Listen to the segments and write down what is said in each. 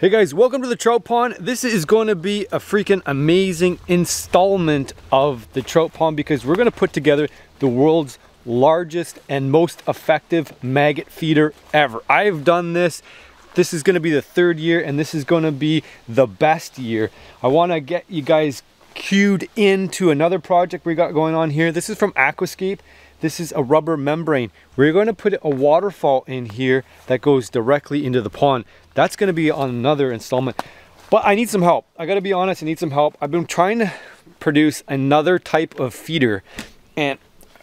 Hey guys, welcome to the trout pond. This is going to be a freaking amazing installment of the trout pond because we're going to put together the world's largest and most effective maggot feeder ever. I've done this. This is going to be the third year and this is going to be the best year. I want to get you guys cued into another project we got going on here. This is from Aquascape. This is a rubber membrane. We're going to put a waterfall in here that goes directly into the pond. That's going to be on another installment. But I need some help. I got to be honest, I need some help. I've been trying to produce another type of feeder and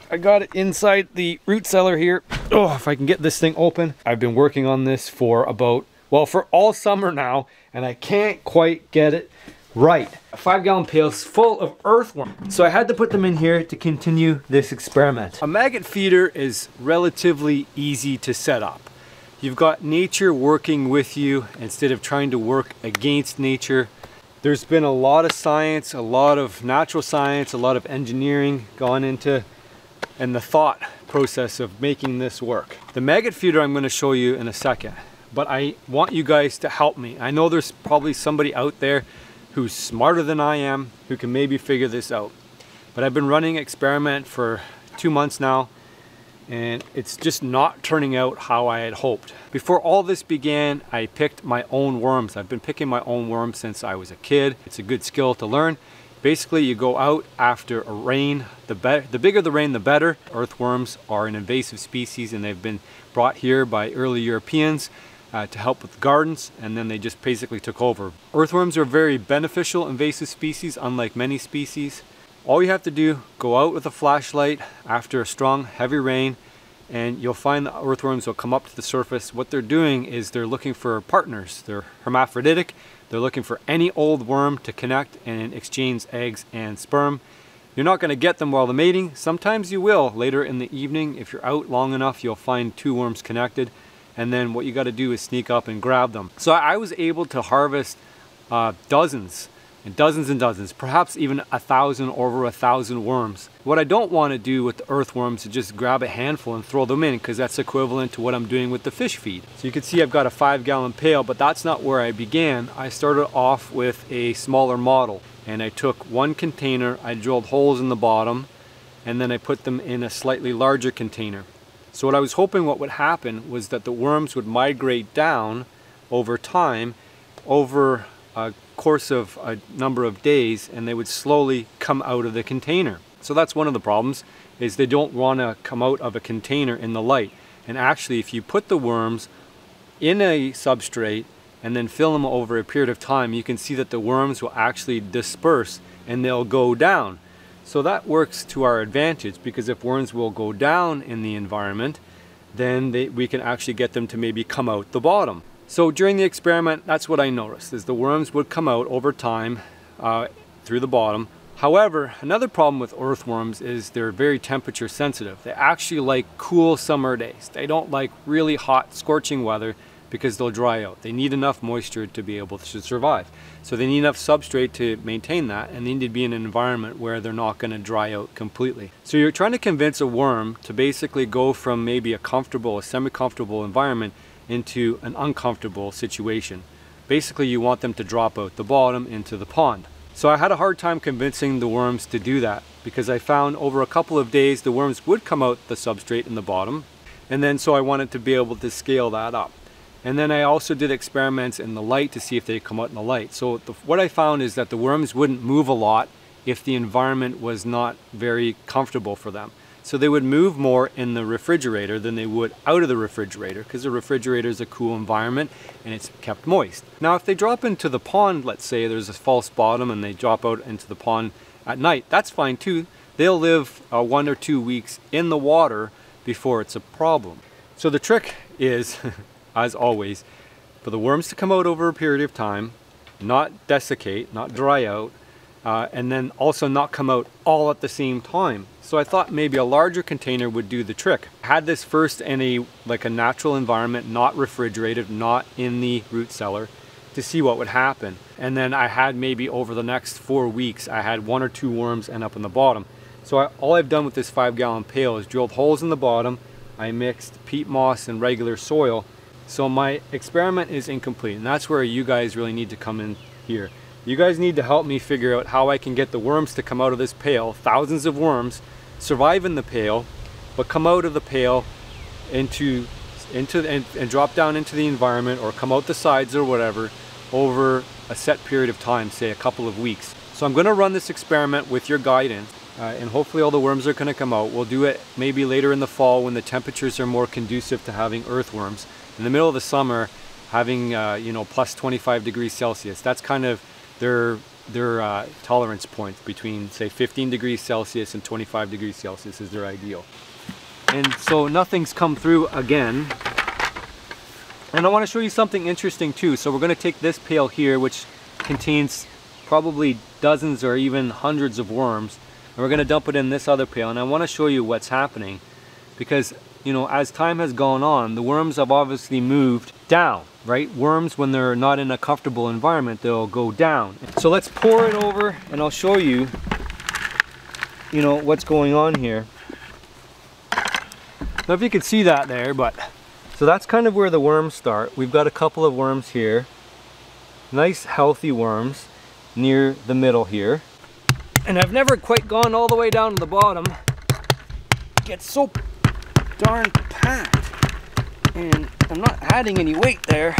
I got it inside the root cellar here. Oh, if I can get this thing open. I've been working on this for about, well, for all summer now, and I can't quite get it right. Five gallon pails full of earthworm. So I had to put them in here to continue this experiment. A maggot feeder is relatively easy to set up. You've got nature working with you instead of trying to work against nature. There's been a lot of science, a lot of natural science, a lot of engineering gone into and the thought process of making this work. The maggot feeder I'm going to show you in a second, but I want you guys to help me. I know there's probably somebody out there who's smarter than I am, who can maybe figure this out. But I've been running experiment for two months now, and it's just not turning out how I had hoped. Before all this began, I picked my own worms. I've been picking my own worms since I was a kid. It's a good skill to learn. Basically, you go out after a rain. The, the bigger the rain, the better. Earthworms are an invasive species and they've been brought here by early Europeans uh, to help with gardens and then they just basically took over. Earthworms are very beneficial invasive species unlike many species. All you have to do, go out with a flashlight after a strong heavy rain and you'll find the earthworms will come up to the surface. What they're doing is they're looking for partners. They're hermaphroditic. They're looking for any old worm to connect and exchange eggs and sperm. You're not going to get them while they're mating. Sometimes you will. Later in the evening, if you're out long enough, you'll find two worms connected and then what you got to do is sneak up and grab them. So I was able to harvest uh, dozens and dozens and dozens, perhaps even a thousand or over a thousand worms. What I don't want to do with the earthworms is just grab a handful and throw them in because that's equivalent to what I'm doing with the fish feed. So you can see I've got a five gallon pail, but that's not where I began. I started off with a smaller model and I took one container, I drilled holes in the bottom, and then I put them in a slightly larger container. So what I was hoping what would happen was that the worms would migrate down over time over a course of a number of days and they would slowly come out of the container. So that's one of the problems is they don't want to come out of a container in the light. And actually if you put the worms in a substrate and then fill them over a period of time, you can see that the worms will actually disperse and they'll go down. So that works to our advantage because if worms will go down in the environment, then they, we can actually get them to maybe come out the bottom. So during the experiment, that's what I noticed, is the worms would come out over time uh, through the bottom. However, another problem with earthworms is they're very temperature sensitive. They actually like cool summer days. They don't like really hot, scorching weather because they'll dry out. They need enough moisture to be able to survive. So they need enough substrate to maintain that and they need to be in an environment where they're not going to dry out completely. So you're trying to convince a worm to basically go from maybe a comfortable, a semi-comfortable environment into an uncomfortable situation. Basically you want them to drop out the bottom into the pond. So I had a hard time convincing the worms to do that because I found over a couple of days the worms would come out the substrate in the bottom and then so I wanted to be able to scale that up. And then I also did experiments in the light to see if they come out in the light. So the, what I found is that the worms wouldn't move a lot if the environment was not very comfortable for them. So they would move more in the refrigerator than they would out of the refrigerator because the refrigerator is a cool environment and it's kept moist. Now if they drop into the pond, let's say there's a false bottom and they drop out into the pond at night, that's fine too. They'll live uh, one or two weeks in the water before it's a problem. So the trick is as always, for the worms to come out over a period of time, not desiccate, not dry out, uh, and then also not come out all at the same time. So I thought maybe a larger container would do the trick. I had this first in a like a natural environment, not refrigerated, not in the root cellar, to see what would happen. And then I had maybe over the next four weeks, I had one or two worms end up in the bottom. So I, all I've done with this five gallon pail is drilled holes in the bottom. I mixed peat moss and regular soil So my experiment is incomplete and that's where you guys really need to come in here. You guys need to help me figure out how I can get the worms to come out of this pail, thousands of worms, survive in the pail, but come out of the pail into, into and, and drop down into the environment or come out the sides or whatever over a set period of time, say a couple of weeks. So I'm gonna run this experiment with your guidance uh, and hopefully all the worms are gonna come out. We'll do it maybe later in the fall when the temperatures are more conducive to having earthworms. In the middle of the summer, having uh, you know plus 25 degrees Celsius, that's kind of their their uh, tolerance point between say 15 degrees Celsius and 25 degrees Celsius is their ideal. And so nothing's come through again. And I want to show you something interesting too. So we're going to take this pail here, which contains probably dozens or even hundreds of worms. And we're going to dump it in this other pail. And I want to show you what's happening. Because, you know, as time has gone on, the worms have obviously moved down, right? Worms, when they're not in a comfortable environment, they'll go down. So let's pour it over and I'll show you, you know, what's going on here. Now if you can see that there, but so that's kind of where the worms start. We've got a couple of worms here. Nice healthy worms near the middle here. And I've never quite gone all the way down to the bottom. It gets so darn packed. And I'm not adding any weight there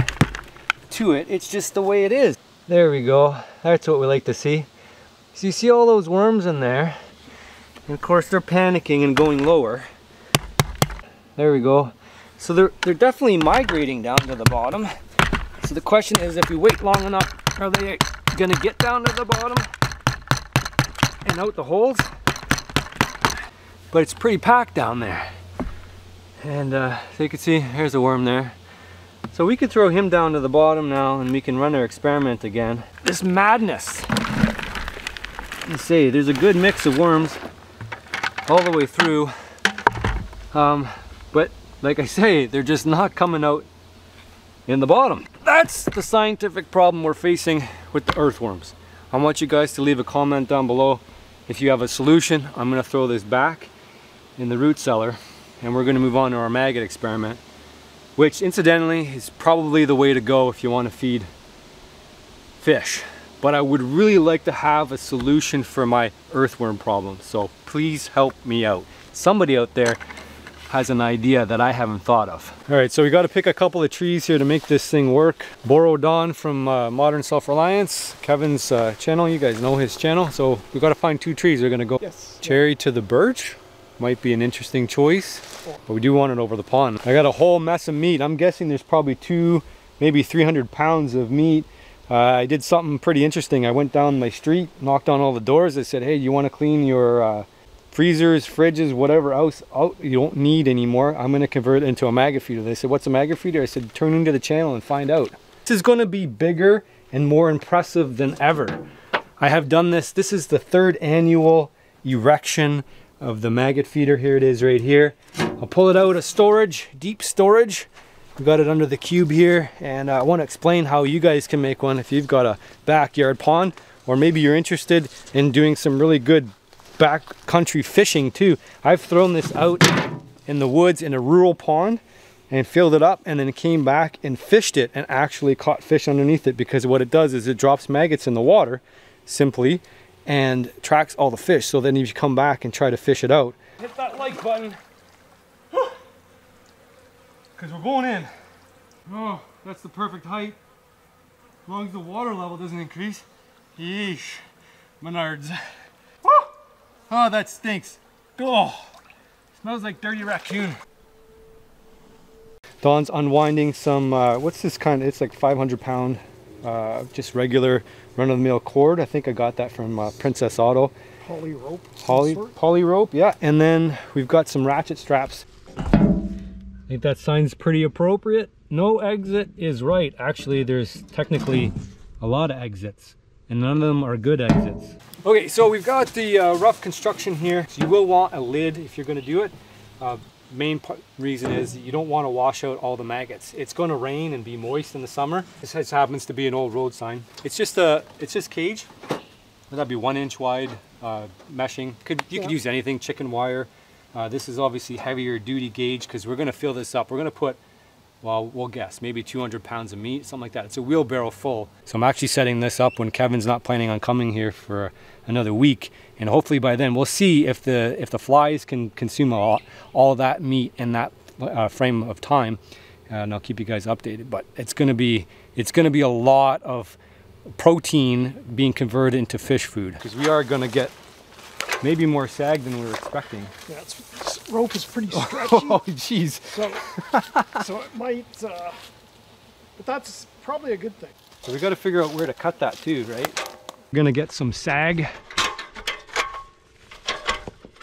to it. It's just the way it is. There we go. That's what we like to see. So you see all those worms in there. And of course they're panicking and going lower. There we go. So they're, they're definitely migrating down to the bottom. So the question is if we wait long enough, are they gonna get down to the bottom and out the holes? But it's pretty packed down there. And uh, so you can see, here's a worm there. So we could throw him down to the bottom now and we can run our experiment again. This madness. You see, there's a good mix of worms all the way through. Um, but like I say, they're just not coming out in the bottom. That's the scientific problem we're facing with the earthworms. I want you guys to leave a comment down below if you have a solution. I'm gonna throw this back in the root cellar and we're gonna move on to our maggot experiment, which incidentally is probably the way to go if you wanna feed fish. But I would really like to have a solution for my earthworm problem. So please help me out. Somebody out there has an idea that I haven't thought of. All right, so we got to pick a couple of trees here to make this thing work. Boro Don from uh, Modern Self-Reliance, Kevin's uh, channel, you guys know his channel. So we got to find two trees. We're gonna go yes. cherry yeah. to the birch. Might be an interesting choice, but we do want it over the pond. I got a whole mess of meat. I'm guessing there's probably two, maybe 300 pounds of meat. Uh, I did something pretty interesting. I went down my street, knocked on all the doors. I said, hey, you want to clean your uh, freezers, fridges, whatever else out you don't need anymore. I'm going to convert it into a maggot feeder. They said, what's a maggot feeder? I said, turn into the channel and find out. This is going to be bigger and more impressive than ever. I have done this. This is the third annual erection of the maggot feeder. Here it is right here. I'll pull it out of storage, deep storage. We got it under the cube here and I want to explain how you guys can make one if you've got a backyard pond or maybe you're interested in doing some really good backcountry fishing too. I've thrown this out in the woods in a rural pond and filled it up and then came back and fished it and actually caught fish underneath it because what it does is it drops maggots in the water simply and tracks all the fish. So then if you come back and try to fish it out. Hit that like button. Because we're going in. Oh, that's the perfect height. As long as the water level doesn't increase. Yeesh. Menards. Oh, that stinks. Oh, smells like dirty raccoon. Don's unwinding some, uh, what's this kind of, it's like 500 pound, uh, just regular run-of-the-mill cord. I think I got that from uh, Princess Auto. Poly rope. Poly, poly rope, yeah. And then we've got some ratchet straps. I think that sign's pretty appropriate. No exit is right. Actually, there's technically a lot of exits and none of them are good exits. Okay, so we've got the uh, rough construction here. So you will want a lid if you're gonna do it. Uh, main reason is you don't want to wash out all the maggots. It's going to rain and be moist in the summer. This just happens to be an old road sign. It's just a, it's just cage. That'd be one inch wide uh, meshing. Could you yeah. could use anything, chicken wire. Uh, this is obviously heavier duty gauge because we're going to fill this up. We're going to put well, we'll guess, maybe 200 pounds of meat, something like that. It's a wheelbarrow full. So I'm actually setting this up when Kevin's not planning on coming here for another week. And hopefully by then we'll see if the if the flies can consume all, all that meat in that uh, frame of time. Uh, and I'll keep you guys updated. But it's gonna be it's gonna be a lot of protein being converted into fish food because we are gonna get maybe more sag than we were expecting. Yeah, it's, this rope is pretty stretchy. Oh, jeez. so, so it might, uh, but that's probably a good thing. So we got to figure out where to cut that too, right? We're gonna get some sag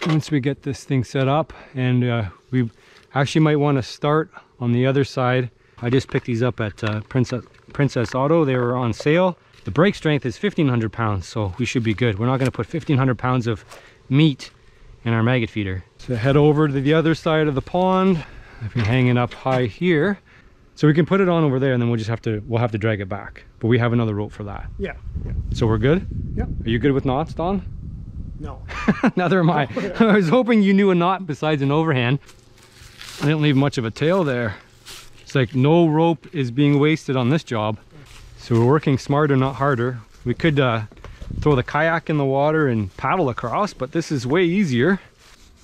once we get this thing set up, and uh, we actually might want to start on the other side. I just picked these up at uh, Princess Princess Auto. They were on sale. The brake strength is 1,500 pounds, so we should be good. We're not going to put 1,500 pounds of meat in our maggot feeder. So head over to the other side of the pond. If you're hanging up high here, so we can put it on over there and then we'll just have to, we'll have to drag it back. But we have another rope for that. Yeah. yeah. So we're good? Yep. Are you good with knots, Don? No. Neither am I. I was hoping you knew a knot besides an overhand. I didn't leave much of a tail there. It's like no rope is being wasted on this job. So we're working smarter, not harder. We could uh, throw the kayak in the water and paddle across, but this is way easier.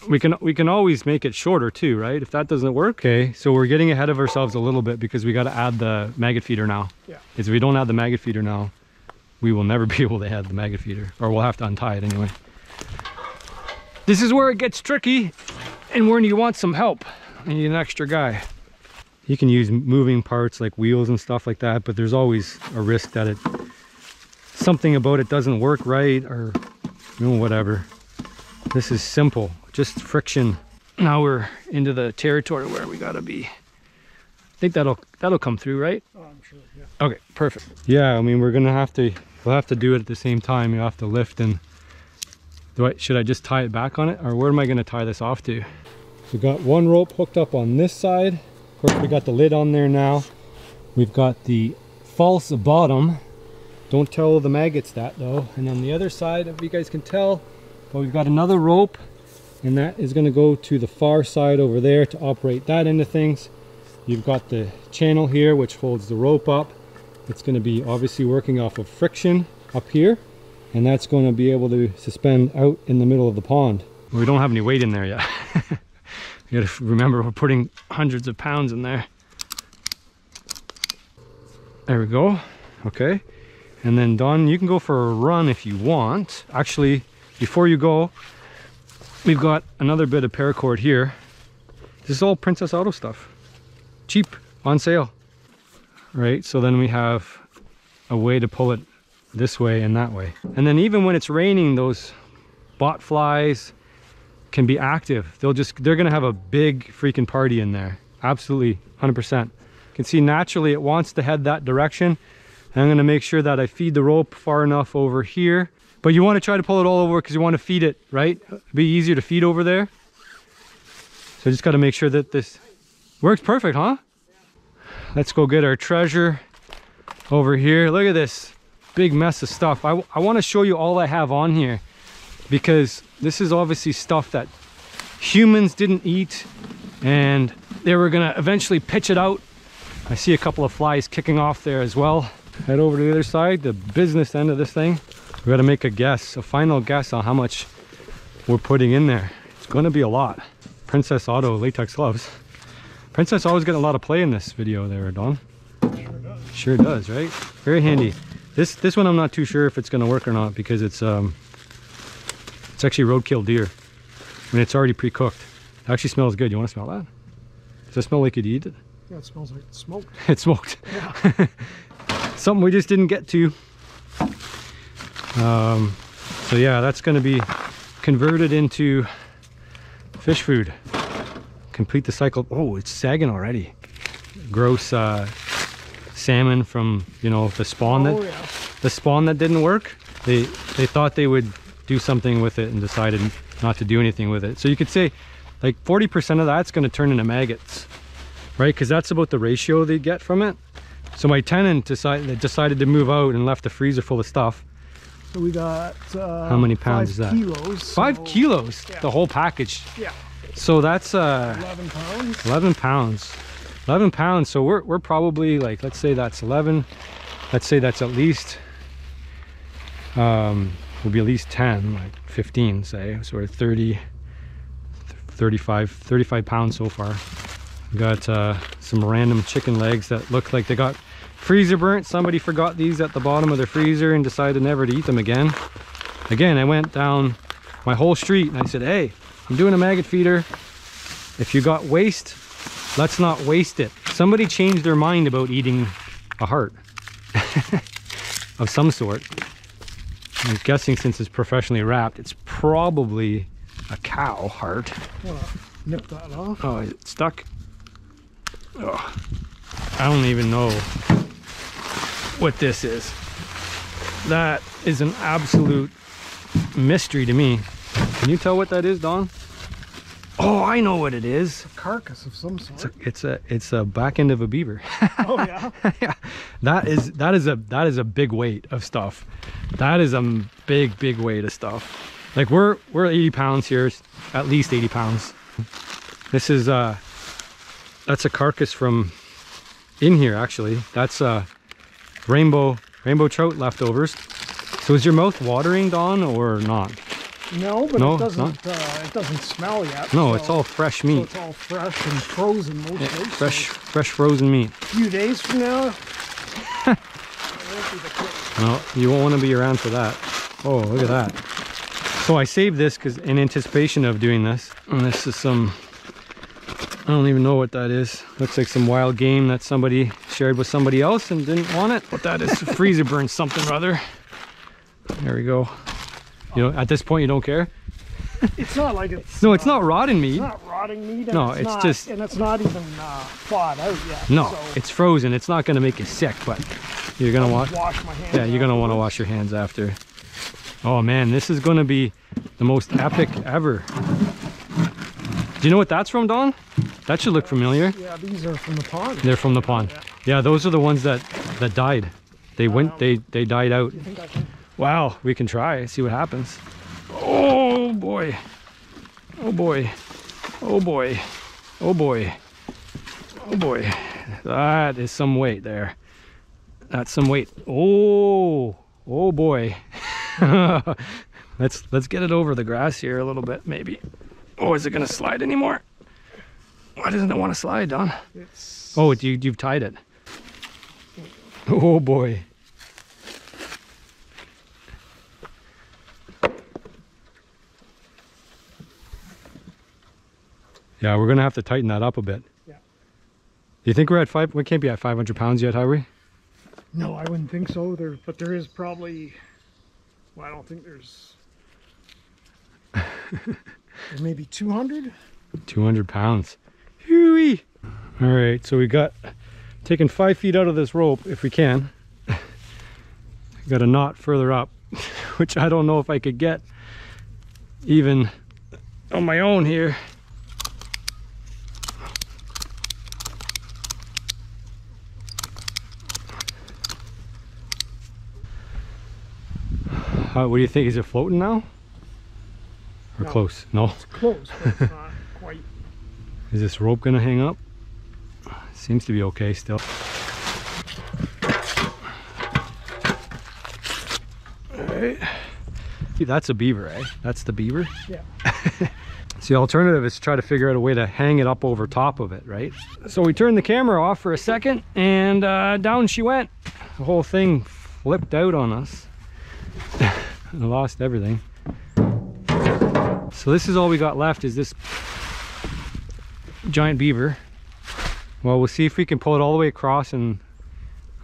We can we can always make it shorter too, right? If that doesn't work, okay. So we're getting ahead of ourselves a little bit because we got to add the maggot feeder now. Yeah. If we don't add the maggot feeder now, we will never be able to add the maggot feeder, or we'll have to untie it anyway. This is where it gets tricky and when you want some help. You need an extra guy. You can use moving parts like wheels and stuff like that, but there's always a risk that it something about it doesn't work right or you know whatever. This is simple, just friction. Now we're into the territory where we gotta be. I think that'll that'll come through, right? Oh, I'm sure, yeah. Okay, perfect. Yeah, I mean we're gonna have to we'll have to do it at the same time. You have to lift and do I should I just tie it back on it or where am I gonna tie this off to? We got one rope hooked up on this side of course, we got the lid on there now. We've got the false bottom. Don't tell the maggots that though. And on the other side, if you guys can tell, but we've got another rope and that is gonna go to the far side over there to operate that into things. You've got the channel here, which holds the rope up. It's gonna be obviously working off of friction up here. And that's gonna be able to suspend out in the middle of the pond. We don't have any weight in there yet. You gotta remember we're putting hundreds of pounds in there. There we go. Okay. And then Don, you can go for a run if you want. Actually, before you go, we've got another bit of paracord here. This is all Princess Auto stuff. Cheap, on sale. Right, so then we have a way to pull it this way and that way. And then even when it's raining, those bot flies, can be active. They'll just, they're gonna have a big freaking party in there. Absolutely, 100%. You can see naturally it wants to head that direction. And I'm gonna make sure that I feed the rope far enough over here. But you wanna try to pull it all over because you wanna feed it, right? It'd be easier to feed over there. So I just gotta make sure that this works perfect, huh? Let's go get our treasure over here. Look at this big mess of stuff. I, I wanna show you all I have on here because this is obviously stuff that humans didn't eat and they were gonna eventually pitch it out. I see a couple of flies kicking off there as well. Head over to the other side, the business end of this thing. We gotta make a guess, a final guess on how much we're putting in there. It's gonna be a lot. Princess Auto latex gloves. Princess always getting a lot of play in this video there, Don. Sure does. Sure does, right? Very handy. This this one I'm not too sure if it's gonna work or not because it's um it's actually roadkill deer. I mean, it's already pre-cooked. It actually smells good. You want to smell that? Does it smell like you'd eat it? Yeah, it smells like smoked. it's smoked. Yeah. Something we just didn't get to. Um, so yeah, that's going to be converted into fish food. Complete the cycle. Oh, it's sagging already. Gross uh, salmon from, you know, the spawn oh, that yeah. the spawn that didn't work. They they thought they would do something with it and decided not to do anything with it. So you could say like 40% of that's going to turn into maggots, right? Because that's about the ratio they get from it. So my tenant decided, decided to move out and left the freezer full of stuff. So we got uh, How many pounds is that? Kilos. Five so- kilos, yeah. the whole package. Yeah, So that's uh, 11 pounds. 11 pounds. 11 pounds. So we're, we're probably like, let's say that's 11. Let's say that's at least, um, will be at least 10, like 15, say. So we're 30, 35, 35 pounds so far. We got uh, some random chicken legs that look like they got freezer burnt. Somebody forgot these at the bottom of their freezer and decided never to eat them again. Again, I went down my whole street and I said, hey, I'm doing a maggot feeder. If you got waste, let's not waste it. Somebody changed their mind about eating a heart of some sort. I'm guessing since it's professionally wrapped, it's probably a cow heart. Well, nip that off. Oh, is it stuck? Oh, I don't even know what this is. That is an absolute mystery to me. Can you tell what that is, Don? Oh, I know what it is. A carcass of some It's a, sort. it's a it's a back end of a beaver. oh yeah. yeah, that is that is a that is a big weight of stuff. That is a big big weight of stuff. Like we're we're 80 pounds here, at least 80 pounds. This is uh that's a carcass from in here actually. That's uh rainbow rainbow trout leftovers. So is your mouth watering, Don, or not? No, but No, it doesn't. Uh, it doesn't smell yet. No, so- it's all fresh So meat. it's all fresh and frozen mostly. Yeah, so fresh fresh frozen meat. A few days from now. it won't be the quick- No, you won't want to be around for that. Oh, look at that. So I saved this because in anticipation of doing this. And this is some, I don't even know what that is. Looks like some wild game that somebody shared with somebody else and didn't want it. What that is, freezer burn something or other. There we go. You know, at this point you don't care? It's not like it's. No, it's uh, not rotten meat. It's not rotting meat. No, it's, it's not, just- and it's not even uh, thawed out yet. No, so it's frozen. It's not going to make you sick, but you're going to want wash my hands. Yeah, you're gonna want to wash your hands after. Oh man, this is gonna be the most epic ever. Do you know what that's from, Don? That should look familiar. Yeah, these are from the pond. They're from the pond. Yeah, those are the ones that that died. They went. They they died out. You think I can? Wow, we can try. See what happens. Oh boy. Oh boy. Oh boy. Oh boy. Oh boy. That is some weight there. That's some weight. Oh. Oh boy. let's let's get it over the grass here a little bit maybe. Oh, is it going to slide anymore? Why doesn't it want to slide, Don? It's. Oh, you, you've tied it. Oh boy. Yeah, we're gonna have to tighten that up a bit. Yeah. Do you think we're at five? We can't be at 500 pounds yet, are we? No, I wouldn't think so. There, but there is probably. Well, I don't think there's. there's maybe 200. 200 pounds. Hooey! All right, so we got taking five feet out of this rope if we can. got a knot further up, which I don't know if I could get even on my own here. Uh, what do you think? Is it floating now? Or No. close? No. It's close, but it's not quite. Is this rope gonna hang up? Seems to be okay still. Alright. Dude, that's a beaver, eh? That's the beaver. Yeah. So the alternative is to try to figure out a way to hang it up over top of it, right? So we turned the camera off for a second and uh, down she went. The whole thing flipped out on us. I lost everything. So this is all we got left is this giant beaver. Well, we'll see if we can pull it all the way across and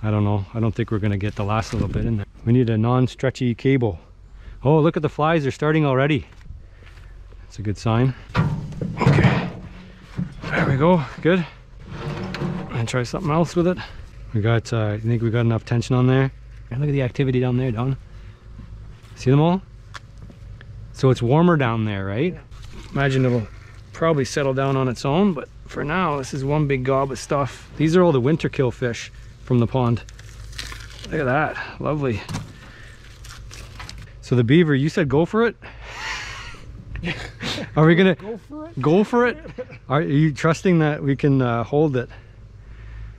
I don't know. I don't think we're gonna get the last little bit in there. We need a non-stretchy cable. Oh, look at the flies. They're starting already. That's a good sign. Okay. There we go. Good. And try something else with it. We got, uh, I think we got enough tension on there. And look at the activity down there, Don. See them all? So it's warmer down there, right? Imagine it'll probably settle down on its own, but for now, this is one big gob of stuff. These are all the winter kill fish from the pond. Look at that, lovely. So the beaver, you said go for it? Are we gonna Go for it. go for it? Are you trusting that we can uh, hold it?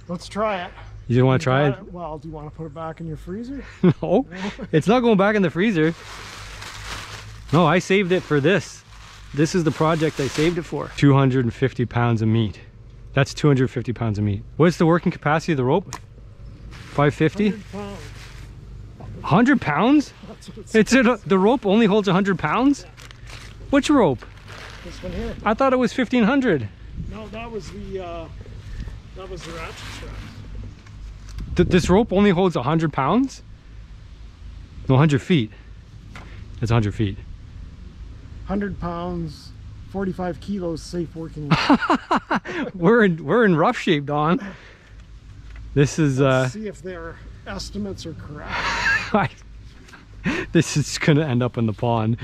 Let's try it. You just want to try it? Well, do you want to put it back in your freezer? No, it's not going back in the freezer. No, I saved it for this. This is the project I saved it for. 250 pounds of meat. That's 250 pounds of meat. What's the working capacity of the rope? 550? 100 pounds. 100 pounds? That's what it's, It's a, the rope only holds 100 pounds? Which rope? this one here. I thought it was 1500. No, that was the uh, that was the ratchet strap. Th this rope only holds 100 pounds? No, 100 feet. It's 100 feet. 100 pounds, 45 kilos, safe working. We're in we're in rough shape, Don. This is uh Let's see if their estimates are correct. this is gonna end up in the pond.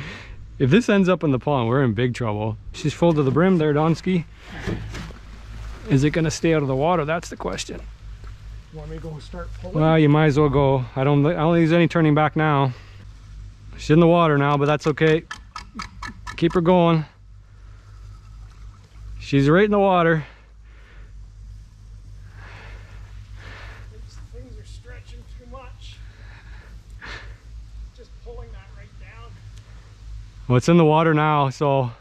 If this ends up in the pond, we're in big trouble. She's full to the brim there, Donsky. Is it gonna stay out of the water? That's the question. Want me to go start pulling? Well, you might as well go. I don't I don't think there's any turning back now. She's in the water now, but that's okay. Keep her going. She's right in the water. These things are stretching too much. Just pulling that right down. Well, it's in the water now, so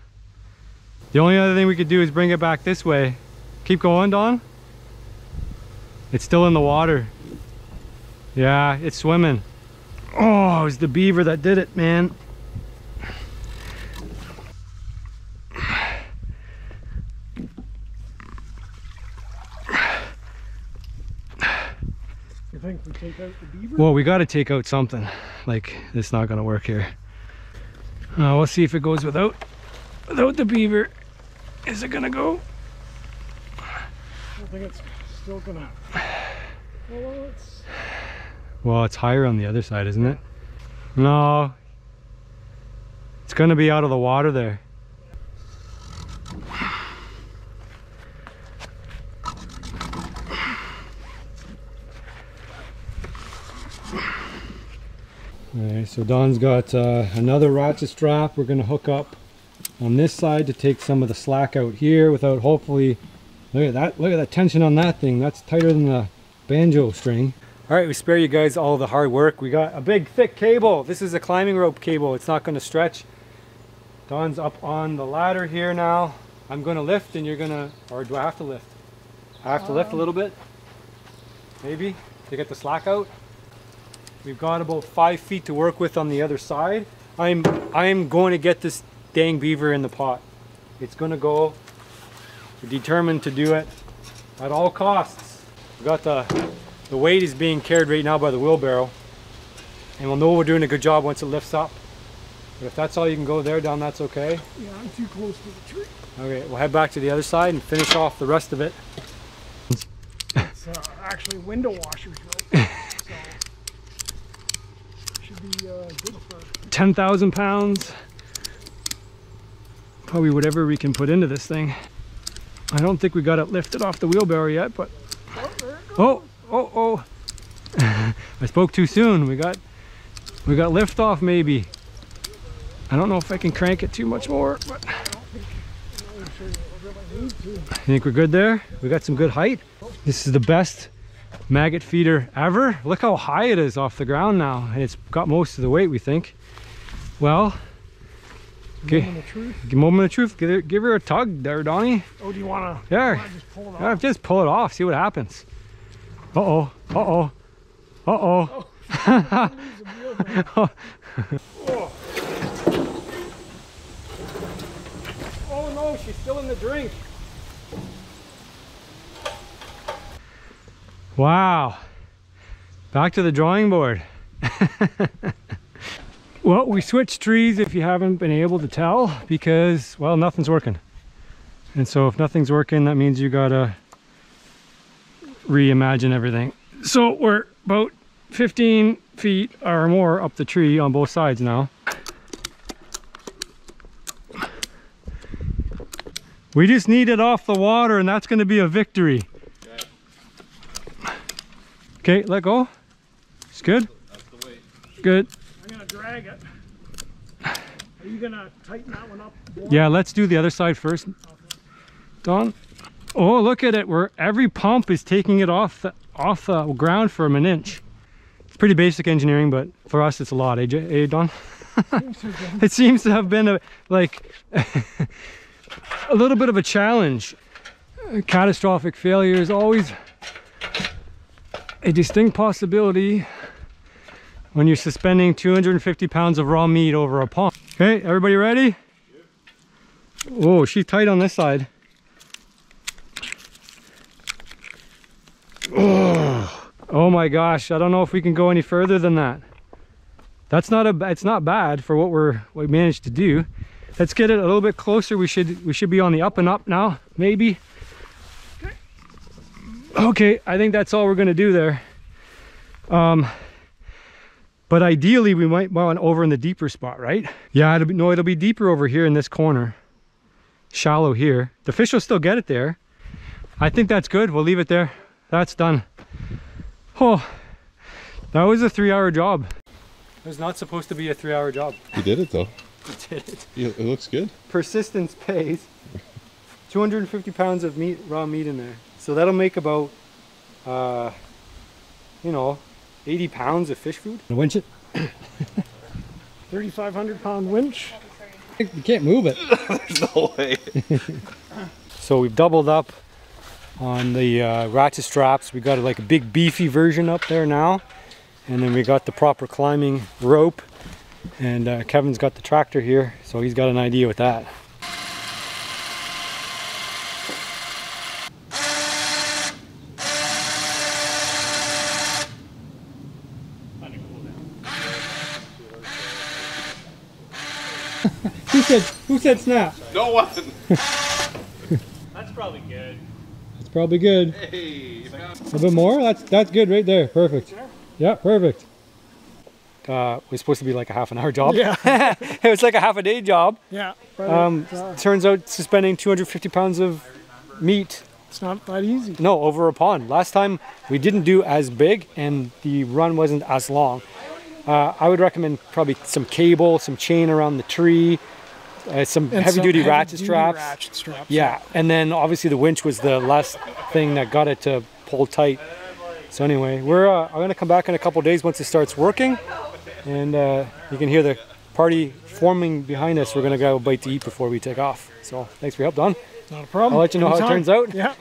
the only other thing we could do is bring it back this way. Keep going, Don. It's still in the water. Yeah, it's swimming. Oh, it was the beaver that did it, man. You think we take out the beaver? Well, we got to take out something. Like, it's not going to work here. Uh, we'll see if it goes without without the beaver. Is it going to go? I think it's still gonna. Well, it's Well, it's higher on the other side, isn't it? No. It's gonna be out of the water there. Alright, so Don's got uh, another ratchet strap we're gonna hook up on this side to take some of the slack out here without hopefully look at that look at that tension on that thing that's tighter than the banjo string all right, we spare you guys all the hard work. We got a big thick cable. This is a climbing rope cable. It's not gonna stretch. Don's up on the ladder here now. I'm gonna lift and you're gonna, or do I have to lift? I have to lift a um. little bit, maybe, to get the slack out. We've got about five feet to work with on the other side. I'm, I'm going to get this dang beaver in the pot. It's gonna go. We're determined to do it at all costs. We got the the weight is being carried right now by the wheelbarrow. And we'll know we're doing a good job once it lifts up. But if that's all you can go there, down that's okay. yeah, I'm too close to the tree. Okay, we'll head back to the other side and finish off the rest of it. It's uh, actually window washers rope. so should be uh, good for 10,000 pounds. Probably whatever we can put into this thing. I don't think we got it lifted off the wheelbarrow yet, but Oh, oh, oh. I spoke too soon. We got, we got lift off maybe. I don't know if I can crank it too much more, but. I think we're good there. We got some good height. This is the best maggot feeder ever. Look how high it is off the ground now. And it's got most of the weight, we think. Well, Okay. Moment of truth. moment of truth. Give her, give her a tug there, Donnie. Oh, do you want to? There. Just pull it Yeah, just pull it off. See what happens. Uh-oh. Uh-oh. Uh-oh. Leaves the wheel there. Oh. oh no, she's still in the drink. Wow. Back to the drawing board. well, we switched trees if you haven't been able to tell because, well, nothing's working. And so if nothing's working, that means you gotta reimagine everything. So we're about 15 feet or more up the tree on both sides now. We just need it off the water and that's gonna be a victory. Okay, let go. It's good? That's the weight. Good. I'm gonna drag it. Are you gonna tighten that one up? more? Yeah, let's do the other side first. Don? Oh, look at it. Where every pump is taking it off the, off the ground from an inch. It's pretty basic engineering, but for us it's a lot, eh, eh, Don? it seems to have been a like a little bit of a challenge. Catastrophic failure is always a distinct possibility when you're suspending 250 pounds of raw meat over a pond. Okay, everybody ready? Oh, she's tight on this side. Oh, oh my gosh, I don't know if we can go any further than that. That's not a it's not bad for what we're what we managed to do. Let's get it a little bit closer. We should we should be on the up and up now, maybe. Okay, I think that's all we're gonna do there. Um, but ideally we might want over in the deeper spot, right? Yeah, it'll be, no, it'll be deeper over here in this corner. Shallow here. The fish will still get it there. I think that's good. We'll leave it there. That's done. Oh, that was a three hour job. It was not supposed to be a three hour job. You did it though. You did it. It looks good. Persistence pays. 250 pounds of meat, raw meat in there. So that'll make about, uh, you know, 80 pounds of fish food. Winch it. 3,500 pound winch. You can't move it. no way. so we've doubled up on the uh, ratchet straps. We got like a big beefy version up there now. And then we got the proper climbing rope. And uh, Kevin's got the tractor here, so he's got an idea with that. Who said snap? No one. That's probably good. That's probably good. Hey, A bit more? That's that's good right there. Perfect. Yeah, perfect. Uh, it was supposed to be like a half an hour job. Yeah. it was like a half a day job. Yeah. Um, turns out suspending 250 pounds of meat, it's not that easy. no, over a pond. Last time we didn't do as big and the run wasn't as long. Uh, I would recommend probably some cable, some chain around the tree, uh, some And heavy some duty ratchet heavy-duty straps. Ratchet straps. Yeah, and then obviously the winch was the last thing that got it to pull tight. So anyway, we're uh, I'm gonna come back in a couple days once it starts working, and uh, you can hear the party forming behind us. We're gonna go bite to eat before we take off. So thanks for your help, Don. Not a problem. I'll let you know how it turns out. Yeah.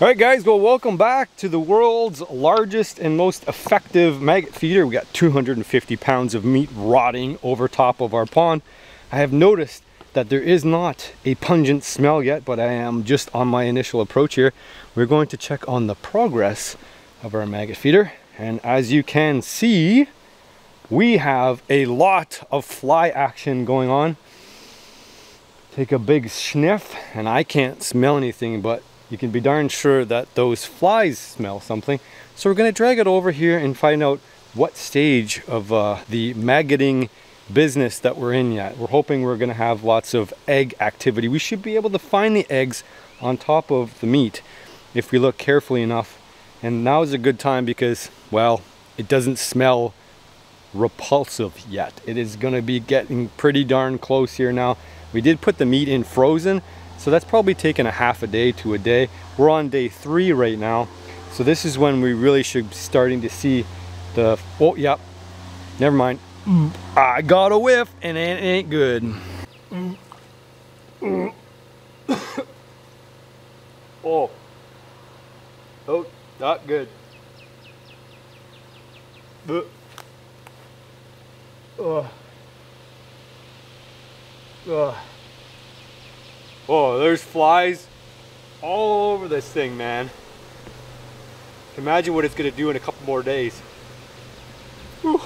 All right, guys. Well, welcome back to the world's largest and most effective maggot feeder. We got 250 pounds of meat rotting over top of our pond. I have noticed that there is not a pungent smell yet, but I am just on my initial approach here. We're going to check on the progress of our maggot feeder. And as you can see, we have a lot of fly action going on. Take a big sniff, and I can't smell anything, but you can be darn sure that those flies smell something. So we're gonna drag it over here and find out what stage of uh, the maggoting business that we're in yet. We're hoping we're gonna have lots of egg activity. We should be able to find the eggs on top of the meat if we look carefully enough. And now is a good time because, well, it doesn't smell repulsive yet. It is gonna be getting pretty darn close here now. We did put the meat in frozen, so that's probably taken a half a day to a day. We're on day three right now. So this is when we really should be starting to see the, oh, yep, never mind. I got a whiff and it ain't good. oh, oh, not good. Ugh. Ugh. Oh, there's flies all over this thing, man. Imagine what it's gonna do in a couple more days. Whew.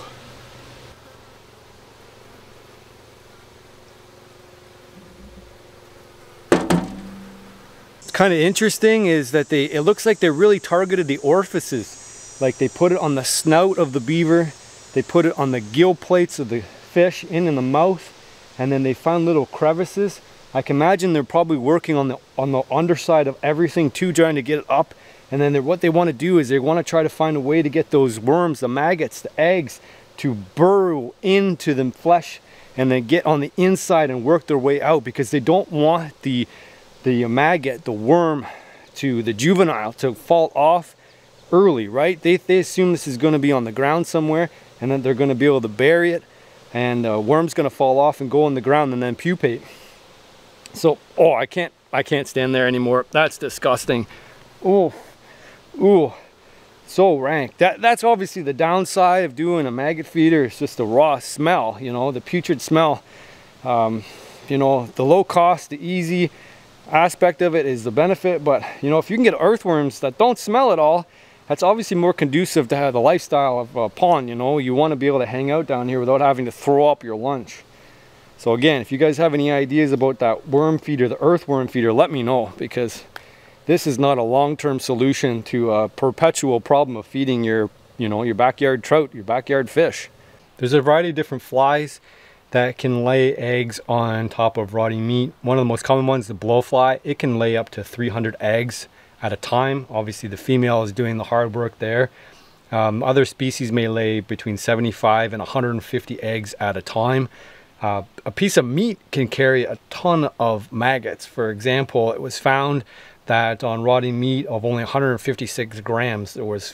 Kind of interesting is that they, it looks like they really targeted the orifices. Like they put it on the snout of the beaver, they put it on the gill plates of the fish in in the mouth, and then they found little crevices. I can imagine they're probably working on the on the underside of everything too, trying to get it up. And then what they want to do is they want to try to find a way to get those worms, the maggots, the eggs, to burrow into the flesh and then get on the inside and work their way out because they don't want the the maggot, the worm, to the juvenile to fall off early, right? They, they assume this is going to be on the ground somewhere and then they're going to be able to bury it and the worm's going to fall off and go on the ground and then pupate. So, oh, I can't, I can't stand there anymore. That's disgusting. Oh, ooh, so rank. That, that's obviously the downside of doing a maggot feeder. It's just the raw smell, you know, the putrid smell. Um, you know, the low cost, the easy aspect of it is the benefit. But, you know, if you can get earthworms that don't smell at all, that's obviously more conducive to have the lifestyle of a pond, you know. You want to be able to hang out down here without having to throw up your lunch. So again, if you guys have any ideas about that worm feeder, the earthworm feeder, let me know because this is not a long-term solution to a perpetual problem of feeding your, you know, your backyard trout, your backyard fish. There's a variety of different flies that can lay eggs on top of rotting meat. One of the most common ones, the blowfly, it can lay up to 300 eggs at a time. Obviously the female is doing the hard work there. Um, other species may lay between 75 and 150 eggs at a time. Uh, a piece of meat can carry a ton of maggots. For example, it was found that on rotting meat of only 156 grams, there was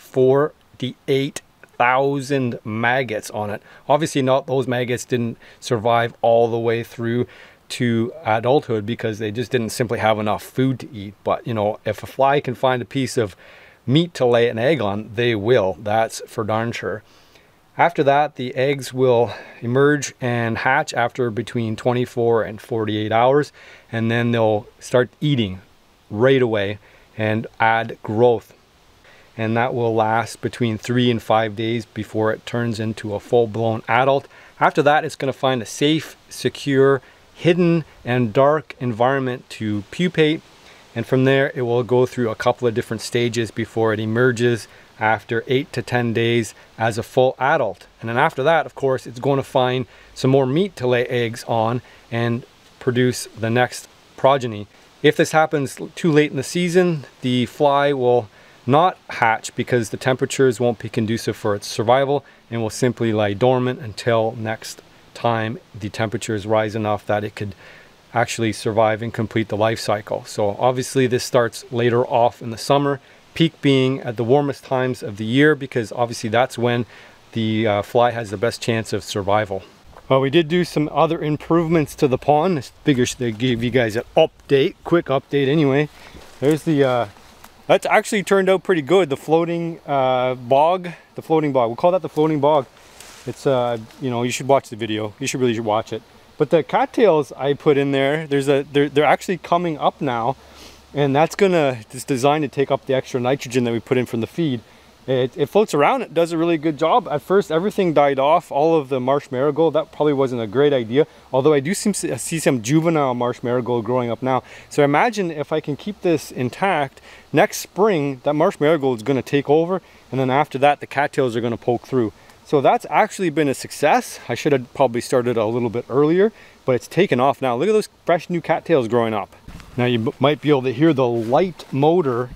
48,000 maggots on it. Obviously not those maggots didn't survive all the way through to adulthood because they just didn't simply have enough food to eat. But you know, if a fly can find a piece of meat to lay an egg on, they will. That's for darn sure. After that, the eggs will emerge and hatch after between 24 and 48 hours, and then they'll start eating right away and add growth. And that will last between three and five days before it turns into a full-blown adult. After that, it's going to find a safe, secure, hidden and dark environment to pupate and from there it will go through a couple of different stages before it emerges after 8 to 10 days as a full adult and then after that of course it's going to find some more meat to lay eggs on and produce the next progeny if this happens too late in the season the fly will not hatch because the temperatures won't be conducive for its survival and will simply lie dormant until next time the temperatures rise enough that it could actually survive and complete the life cycle. So obviously this starts later off in the summer, peak being at the warmest times of the year because obviously that's when the uh, fly has the best chance of survival. Well, we did do some other improvements to the pond. I figured they give you guys an update, quick update anyway. There's the, uh, that's actually turned out pretty good. The floating uh, bog, the floating bog, we'll call that the floating bog. It's, uh, you know, you should watch the video. You should really should watch it. But the cattails I put in there, there's a, they're, they're actually coming up now. And that's gonna, it's designed to take up the extra nitrogen that we put in from the feed. It, it, floats around, it does a really good job. At first, everything died off, all of the marsh marigold. That probably wasn't a great idea. Although I do seem to see some juvenile marsh marigold growing up now. So imagine if I can keep this intact, next spring, that marsh marigold is gonna take over. And then after that, the cattails are gonna poke through. So that's actually been a success. I should have probably started a little bit earlier, but it's taken off now. Look at those fresh new cattails growing up. Now you might be able to hear the light motor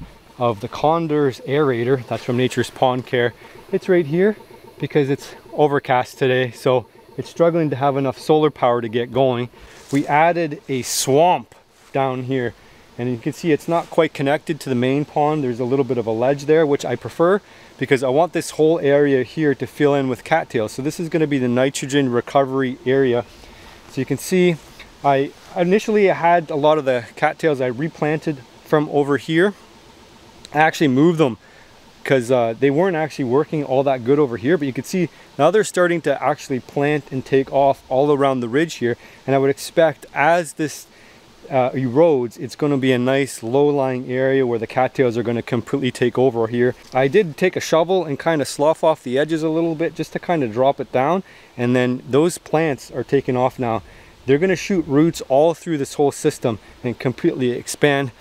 of the Koenders aerator. That's from Nature's Pond Care. It's right here because it's overcast today. So it's struggling to have enough solar power to get going. We added a swamp down here and you can see it's not quite connected to the main pond. There's a little bit of a ledge there, which I prefer because I want this whole area here to fill in with cattails. So this is going to be the nitrogen recovery area. So you can see I initially had a lot of the cattails I replanted from over here. I actually moved them because uh, they weren't actually working all that good over here but you can see now they're starting to actually plant and take off all around the ridge here and I would expect as this uh, erodes, it's going to be a nice low-lying area where the cattails are going to completely take over here. I did take a shovel and kind of slough off the edges a little bit just to kind of drop it down. And then those plants are taking off now. They're going to shoot roots all through this whole system and completely expand.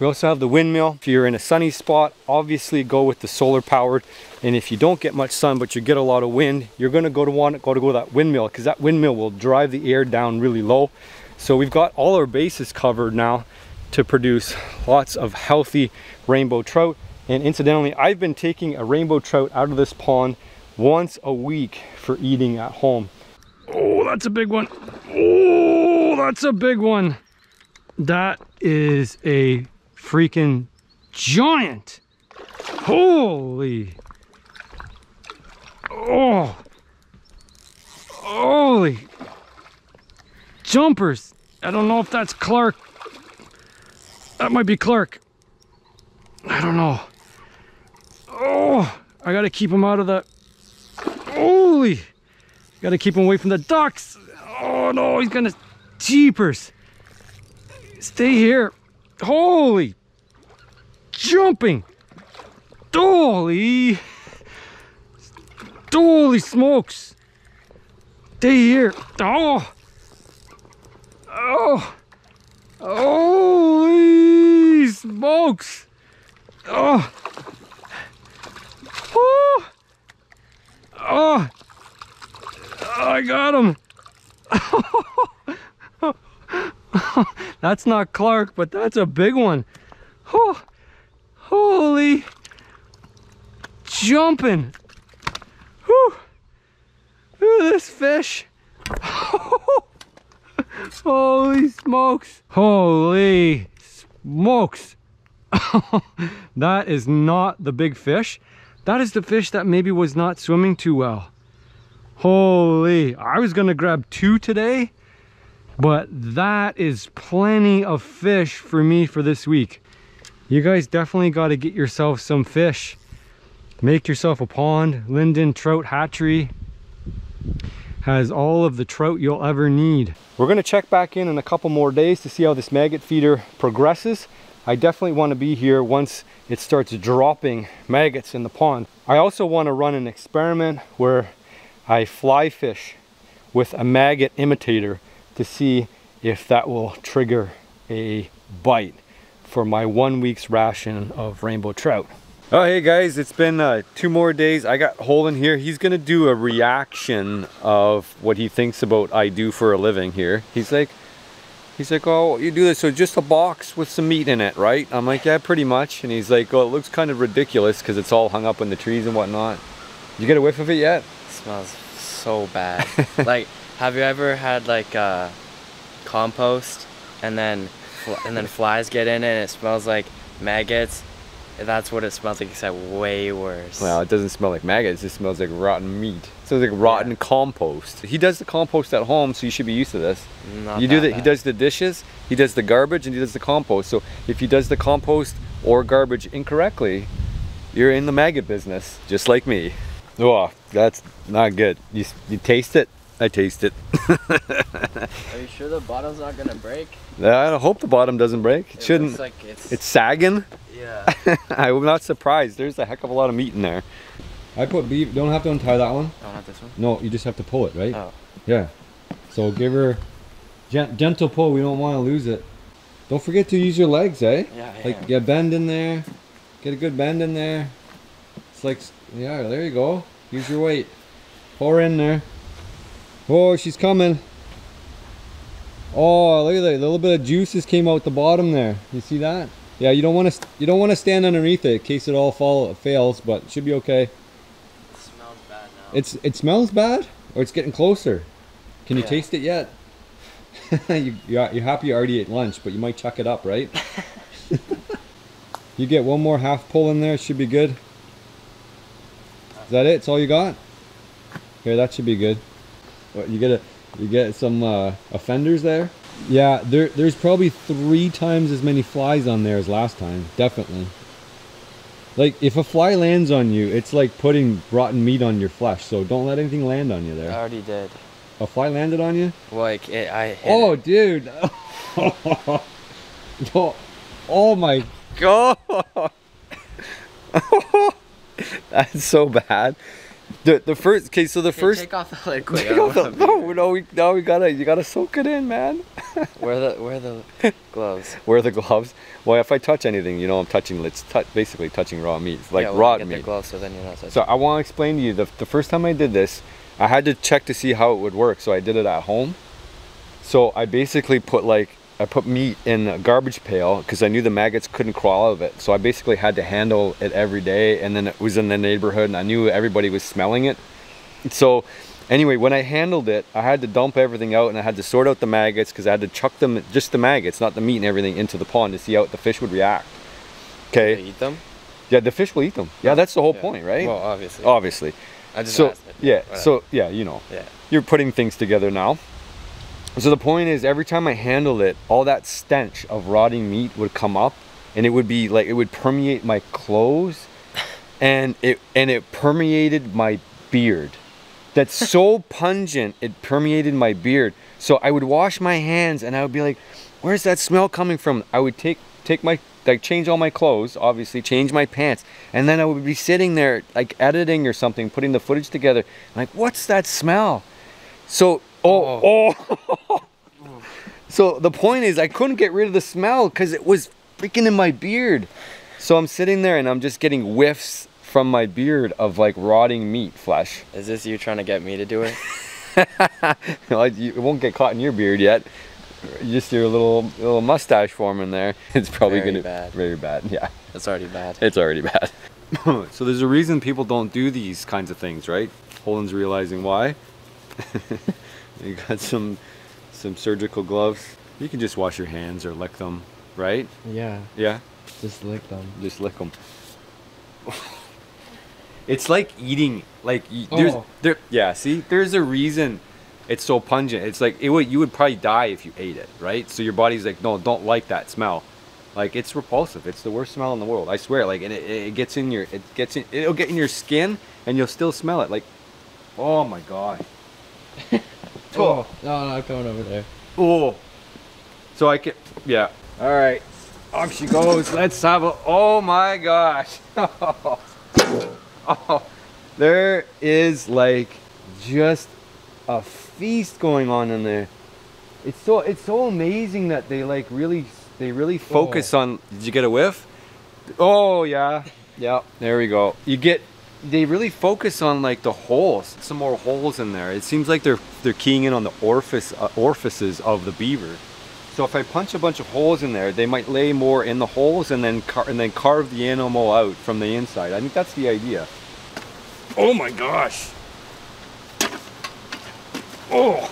We also have the windmill. If you're in a sunny spot, obviously go with the solar powered. And if you don't get much sun, but you get a lot of wind, you're gonna go to want go to go to that windmill because that windmill will drive the air down really low. So we've got all our bases covered now to produce lots of healthy rainbow trout. And incidentally, I've been taking a rainbow trout out of this pond once a week for eating at home. Oh, that's a big one. Oh, that's a big one. That is a freaking giant. Holy. Oh. Holy. Jumpers. I don't know if that's Clark. That might be Clark. I don't know. Oh, I gotta keep him out of the. Holy! Gotta keep him away from the ducks. Oh no, he's gonna. Jeepers. Stay here. Holy. Jumping. Holy. Holy smokes. Stay here. Oh. Oh. Holy smokes. Oh. Oh. Oh. I got him. that's not Clark, but that's a big one. Oh, holy jumping. Whew. Look at this fish. Holy smokes. Holy smokes. that is not the big fish. That is the fish that maybe was not swimming too well. Holy, I was gonna grab two today, but that is plenty of fish for me for this week. You guys definitely gotta get yourself some fish. Make yourself a pond. Lyndon Trout Hatchery has all of the trout you'll ever need. We're gonna check back in in a couple more days to see how this maggot feeder progresses. I definitely wanna be here once it starts dropping maggots in the pond. I also wanna run an experiment where I fly fish with a maggot imitator to see if that will trigger a bite for my one week's ration of rainbow trout. Oh, hey guys, it's been uh, two more days. I got Holden here. He's gonna do a reaction of what he thinks about I do for a living here. He's like, he's like, oh, you do this, so just a box with some meat in it, right? I'm like, yeah, pretty much. And he's like, well, it looks kind of ridiculous because it's all hung up in the trees and whatnot. You get a whiff of it yet? smells so bad. like, have you ever had like uh, compost and then and then flies get in it and it smells like maggots? That's what it smells like, except way worse. Well, it doesn't smell like maggots. It smells like rotten meat. It smells like rotten yeah. compost. He does the compost at home, so you should be used to this. Not you do that. He does the dishes. He does the garbage, and he does the compost. So if he does the compost or garbage incorrectly, you're in the maggot business, just like me. Oh, that's not good. You, you taste it? I taste it. Are you sure the bottle's not gonna break? I hope the bottom doesn't break. It, it shouldn't. Like it's... it's sagging. Yeah. I'm not surprised. There's a heck of a lot of meat in there. I put beef. Don't have to untie that one. Oh, not this one. No, you just have to pull it, right? Oh. Yeah. So give her gentle pull. We don't want to lose it. Don't forget to use your legs, eh? Yeah. yeah. Like yeah. get bend in there. Get a good bend in there. It's like yeah. There you go. Use your weight. Pour in there. Oh, she's coming. Oh, look at that. A little bit of juices came out the bottom there. You see that? Yeah, you don't want to you don't want to stand underneath it in case it all fall fails, but it should be okay. It smells bad now. It's it smells bad or it's getting closer. Can you Yeah. taste it yet? you, you're, you're happy you already ate lunch, but you might chuck it up, right? you get one more half pull in there, should be good. Is that it? It's all you got? Okay, that should be good. What, you get a you get some uh, offenders there? Yeah, there there's probably three times as many flies on there as last time. Definitely. Like if a fly lands on you, it's like putting rotten meat on your flesh. So don't let anything land on you there. I already did. A fly landed on you? Like it, I hit Oh, it. dude. oh, oh my god. That's so bad. The the first okay, so the Hey, first take off the liquid. Take off the- no, no, we no, we gotta you gotta soak it in, man. Where the where the gloves? Wear the gloves. Well, if I touch anything, you know I'm touching. It's tou- basically touching raw meat, like yeah, well, raw get meat. the gloves so then you're not touching. So I want to explain to you the, the first time I did this, I had to check to see how it would work. So I did it at home. So I basically put like I put meat in a garbage pail because I knew the maggots couldn't crawl out of it. So I basically had to handle it every day, and then it was in the neighborhood, and I knew everybody was smelling it. So Anyway, when I handled it, I had to dump everything out and I had to sort out the maggots because I had to chuck them, just the maggots, not the meat and everything, into the pond to see how the fish would react. Okay. eat them? Yeah, the fish will eat them. Yeah, that's the whole Yeah. point, right? Well, obviously. Obviously. I just So asked yeah, Whatever. so yeah, you know, Yeah. you're putting things together now. So the point is, every time I handled it, all that stench of rotting meat would come up, and it would be like it would permeate my clothes, and it and it permeated my beard. That's so pungent, it permeated my beard. So I would wash my hands, and I would be like, "Where's that smell coming from?" I would take take my like change all my clothes, obviously change my pants, and then I would be sitting there like editing or something, putting the footage together. like, what's that smell? So oh oh. so the point is, I couldn't get rid of the smell because it was freaking in my beard. So I'm sitting there and I'm just getting whiffs from my beard of like rotting meat flesh. Is this you trying to get me to do it? Like, you- it won't get caught in your beard yet. Just your little little mustache forming there. It's probably Very gonna bad. very bad. Yeah. That's already bad. It's already bad. so there's a reason people don't do these kinds of things, right? Holden's realizing why. you got some some surgical gloves. You can just wash your hands or lick them, right? Yeah. Yeah, Just lick them. just lick them. it's like eating like there's Oh. there yeah, see? There's a reason it's so pungent. It's like it would you would probably die if you ate it, right? So your body's like, "No, don't like that smell." Like it's repulsive. It's the worst smell in the world. I swear. Like and it, it gets in your it gets in it'll get in your skin and you'll still smell it. Like oh my god. Oh. No, no, I'm coming over there. Oh. So I can yeah. All right. Off she goes. Let's have a Oh my gosh. oh. There is like just a feast going on in there. It's so it's so amazing that they like really they really focus oh. on Did you get a whiff? Oh yeah. Yeah. There we go. You get they really focus on like the holes. Some more holes in there. It seems like they're they're keying in on the orifice uh, orifices of the beaver. So if I punch a bunch of holes in there, they might lay more in the holes and then car- and then carve the animal out from the inside. I think that's the idea. Oh my gosh. Oh.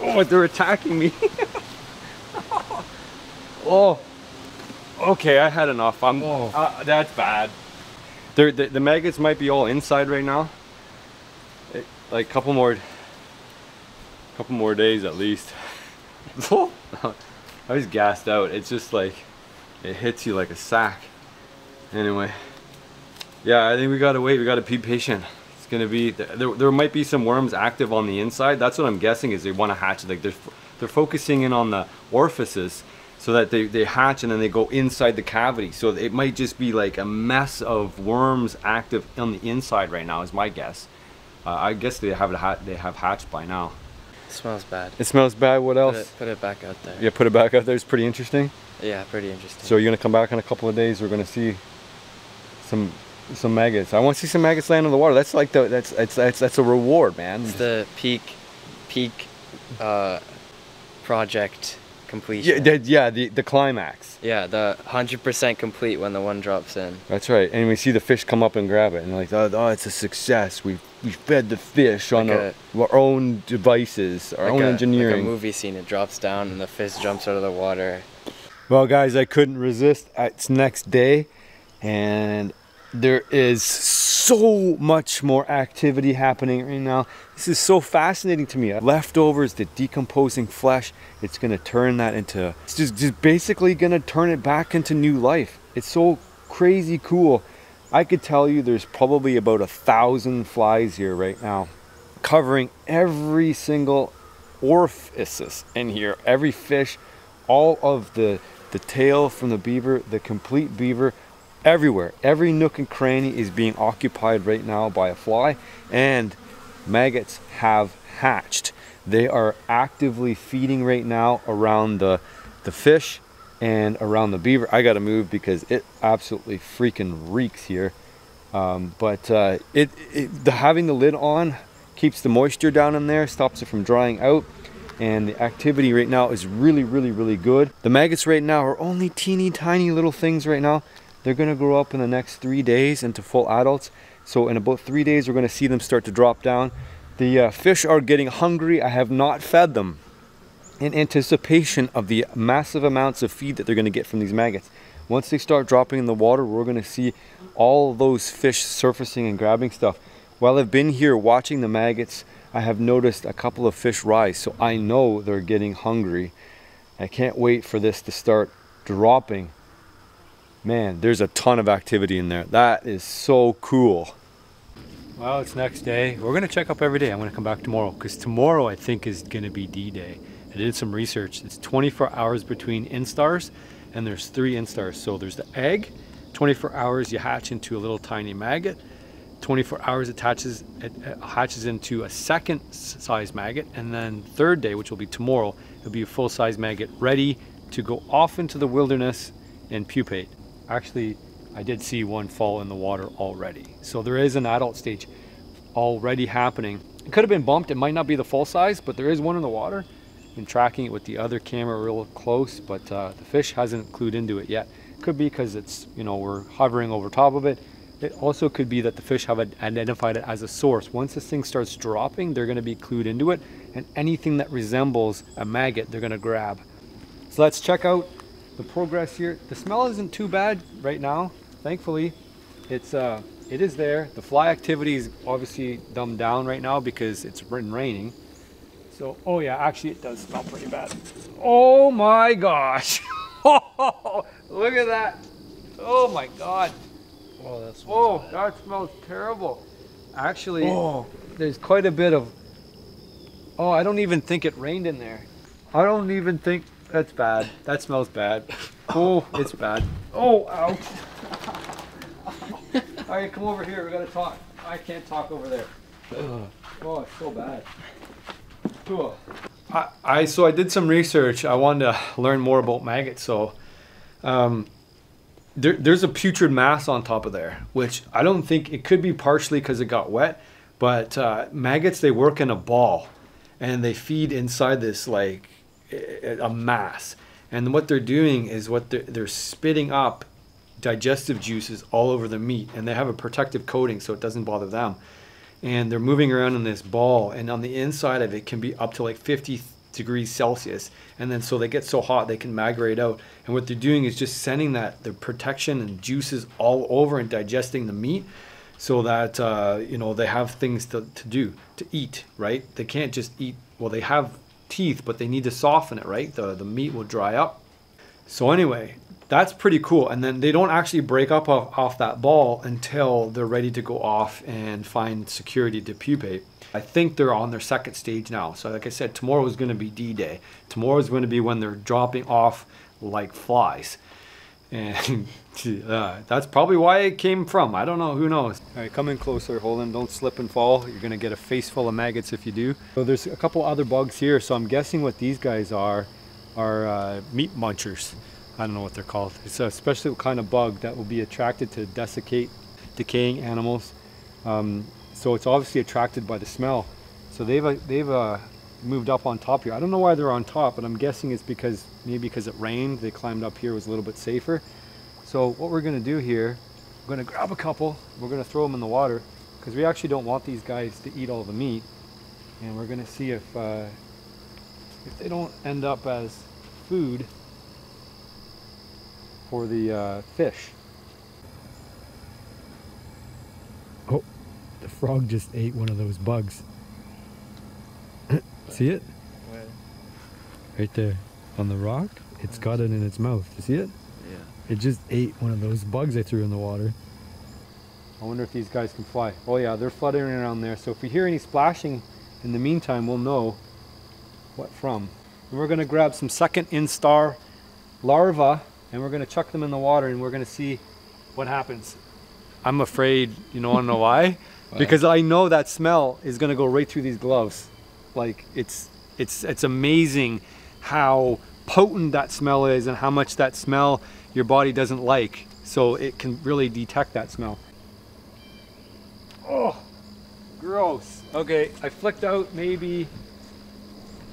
Oh, they're attacking me. oh. Okay, I had enough. I'm Oh. uh, that's bad. They're, the, the maggots might be all inside right now. It- like couple more couple more days at least. I was gassed out. It's just like it hits you like a sack. Anyway, yeah, I think we gotta wait. We gotta be patient. It's gonna be there. There might be some worms active on the inside. That's what I'm guessing is they want to hatch. Like they're they're focusing in on the orifices so that they, they hatch and then they go inside the cavity. So it might just be like a mess of worms active on the inside right now. Is my guess. Uh, I guess they have it ha- they have hatched by now. It smells bad. It smells bad. What Put else? it, put it back out there. Yeah, put it back out there. It's pretty interesting. Yeah, pretty interesting. So you're gonna come back in a couple of days. We're gonna see some some maggots. I want to see some maggots land in the water. That's like the that's that's that's, that's a reward, man. it's the peak, peak, uh, project yeah, the, yeah, the the climax. Yeah, the hundred percent complete when the one drops in. That's right. And we see the fish come up and grab it, and like, oh, oh it's a success. We we fed the fish on Like our, our own devices, our Like own a, engineering. Like a movie scene. It drops down and the fish jumps out of the water. Well, guys, I couldn't resist. It's next day, and there is so much more activity happening right now. This is so fascinating to me. Leftovers, the decomposing flesh, it's gonna turn that into, it's just, just basically gonna turn it back into new life. It's so crazy cool. I could tell you there's probably about a thousand flies here right now, covering every single orifices in here, every fish, all of the the tail from the beaver, the complete beaver, everywhere. Every nook and cranny is being occupied right now by a fly, and maggots have hatched. They are actively feeding right now around the the fish and around the beaver. I got to move because it absolutely freaking reeks here. Um, but uh, it, it the having the lid on keeps the moisture down in there, stops it from drying out, and the activity right now is really, really, really good. The maggots right now are only teeny tiny little things right now. They're gonna grow up in the next three days into full adults. So in about three days, we're gonna see them start to drop down. The uh, fish are getting hungry. I have not fed them in anticipation of the massive amounts of feed that they're going to get from these maggots. Once they start dropping in the water, we're going to see all those fish surfacing and grabbing stuff. While I've been here watching the maggots, I have noticed a couple of fish rise, so I know they're getting hungry. I can't wait for this to start dropping. Man, there's a ton of activity in there. That is so cool. Well, it's next day. We're gonna check up every day. I'm gonna come back tomorrow because tomorrow I think is gonna be D-Day. I did some research. It's 24 hours between instars and there's three instars. So there's the egg, 24 hours you hatch into a little tiny maggot. 24 hours attaches it hatches into a second size maggot and then third day which will be tomorrow it'll be a full size maggot ready to go off into the wilderness and pupate actually I did see one fall in the water already. So there is an adult stage already happening. It could have been bumped. It might not be the full size but there is one in the water. Been tracking it with the other camera real close but uh, the fish hasn't clued into it yet. Could be because it's you know we're hovering over top of it. It also could be that the fish have identified it as a source. Once this thing starts dropping, they're going to be clued into it, and anything that resembles a maggot, they're going to grab. So let's check out the progress here. The smell isn't too bad right now, thankfully. It's uh, it is there. The fly activity is obviously dumbed down right now because it's been raining. So, oh yeah, actually it does smell pretty bad. Oh my gosh! Look at that! Oh my god! Oh, that's. Oh, that smells terrible. Actually, oh. there's quite a bit of. Oh, I don't even think it rained in there. I don't even think that's bad. That smells bad. Oh, it's bad. Oh, ouch. All right, come over here. We gotta talk. I can't talk over there. Oh, it's so bad. Cool. I, I so I did some research. I wanted to learn more about maggots. So, um, there, there's a putrid mass on top of there, which I don't think it could be partially because it got wet, but uh, maggots they work in a ball, and they feed inside this like a mass. And what they're doing is what they're, they're spitting up digestive juices all over the meat, and they have a protective coating so it doesn't bother them. And they're moving around in this ball, and on the inside of it can be up to like 50 degrees Celsius. And then so they get so hot they can migrate out. And what they're doing is just sending that the protection and juices all over and digesting the meat so that uh, you know they have things to, to do to eat right they can't just eat well they have teeth but they need to soften it right the, the meat will dry up so anyway that's pretty cool and then they don't actually break up off, off that ball until they're ready to go off and find security to pupate I think they're on their second stage now. So like I said, tomorrow is going to be D-Day. Tomorrow is going to be when they're dropping off like flies. And uh, that's probably why it came from. I don't know. Who knows? All right, come in closer, Holden. Don't slip and fall. You're going to get a face full of maggots if you do. So there's a couple other bugs here. So I'm guessing what these guys are are uh, meat munchers. I don't know what they're called. It's a special kind of bug that will be attracted to desiccate decaying animals. Um, so it's obviously attracted by the smell. So they've uh, they've uh, moved up on top here. I don't know why they're on top, but I'm guessing it's because maybe because it rained, they climbed up here, was a little bit safer. So what we're gonna do here, we're gonna grab a couple, we're gonna throw them in the water because we actually don't want these guys to eat all the meat, and we're gonna see if uh, if they don't end up as food for the uh, fish. Oh, the frog just ate one of those bugs. see it? Where? Right there on the rock. It's got it in its mouth. You see it? Yeah. It just ate one of those bugs I threw in the water. I wonder if these guys can fly. Oh yeah, they're fluttering around there. So if we hear any splashing in the meantime, we'll know what from. And we're gonna grab some second instar larvae and we're gonna chuck them in the water and we're gonna see what happens. I'm afraid, you know, I don't know why because I know that smell is gonna go right through these gloves. Like it's it's it's amazing how potent that smell is and how much that smell your body doesn't like. So it can really detect that smell. Oh, gross. Okay, I flicked out maybe,